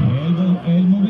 Él, él